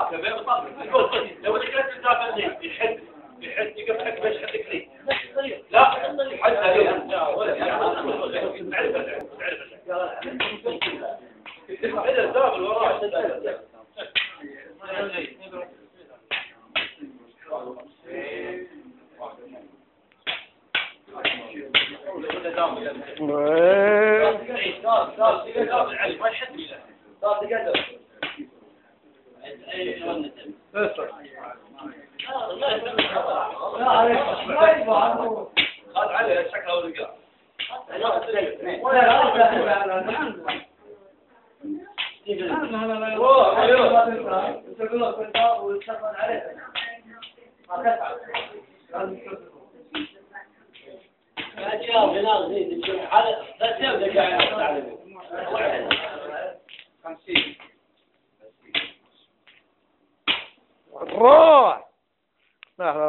راكب لو ذكرت الدافع لي يحد يحد يقف حق باش يحدك لي لا حد عليه إذا الدافع وراه خذ عليه شكله ورقه روح لا لا